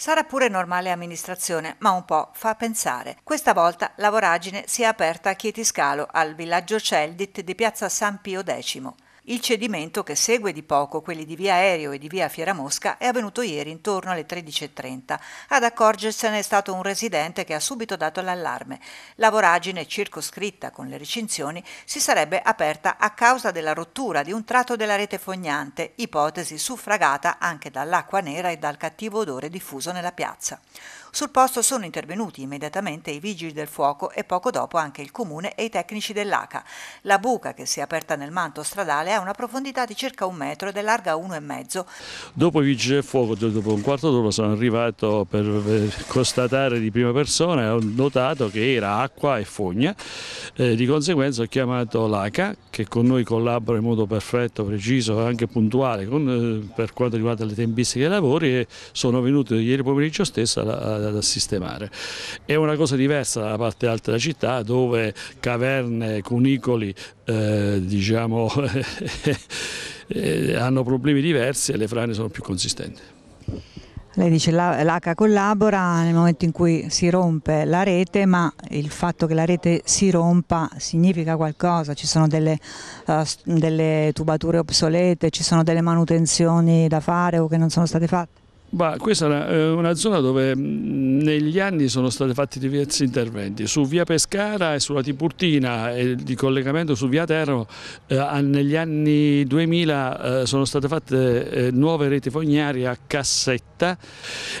Sarà pure normale amministrazione, ma un po' fa pensare. Questa volta la voragine si è aperta a Chietiscalo, al villaggio Celdit di piazza San Pio X. Il cedimento, che segue di poco quelli di via Aereo e di via Fieramosca, è avvenuto ieri intorno alle 13.30. Ad accorgersene è stato un residente che ha subito dato l'allarme. La voragine circoscritta con le recinzioni si sarebbe aperta a causa della rottura di un tratto della rete fognante, ipotesi suffragata anche dall'acqua nera e dal cattivo odore diffuso nella piazza. Sul posto sono intervenuti immediatamente i vigili del fuoco e poco dopo anche il comune e i tecnici dell'ACA. La buca che si è aperta nel manto stradale ha una profondità di circa un metro ed è larga uno e mezzo. Dopo i vigili del fuoco, dopo un quarto d'ora, sono arrivato per constatare di prima persona e ho notato che era acqua e fogna. Eh, di conseguenza ho chiamato l'ACA che con noi collabora in modo perfetto, preciso e anche puntuale con, eh, per quanto riguarda le tempistiche dei lavori e sono venuti ieri pomeriggio stesso a, a, a sistemare. È una cosa diversa dalla parte alta della città dove caverne, cunicoli eh, diciamo, eh, hanno problemi diversi e le frane sono più consistenti. Lei dice l'ACA collabora nel momento in cui si rompe la rete, ma il fatto che la rete si rompa significa qualcosa? Ci sono delle, uh, delle tubature obsolete, ci sono delle manutenzioni da fare o che non sono state fatte? Bah, questa è eh, una zona dove negli anni sono stati fatti diversi interventi. Su via Pescara e sulla Tiburtina e di collegamento su via Termo eh, negli anni 2000 eh, sono state fatte eh, nuove reti fognarie a cassetta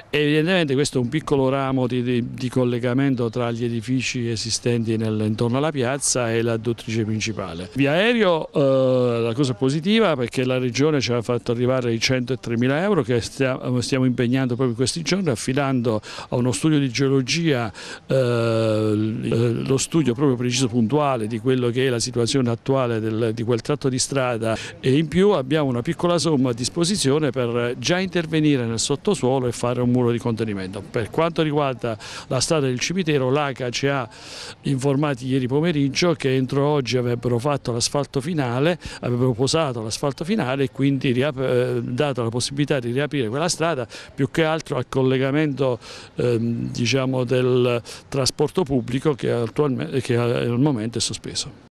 evidentemente questo è un piccolo ramo di, di, di collegamento tra gli edifici esistenti nel, intorno alla piazza e la dottrice principale. Via aereo eh, la cosa positiva perché la regione ci ha fatto arrivare i 103 mila euro che stiamo, stiamo stiamo impegnando proprio questi giorni affidando a uno studio di geologia eh, lo studio proprio preciso puntuale di quello che è la situazione attuale del, di quel tratto di strada e in più abbiamo una piccola somma a disposizione per già intervenire nel sottosuolo e fare un muro di contenimento. Per quanto riguarda la strada del cimitero l'ACA ci ha informati ieri pomeriggio che entro oggi avrebbero fatto l'asfalto finale, avrebbero posato l'asfalto finale e quindi eh, dato la possibilità di riaprire quella strada più che altro al collegamento ehm, diciamo, del trasporto pubblico che, che al momento è sospeso.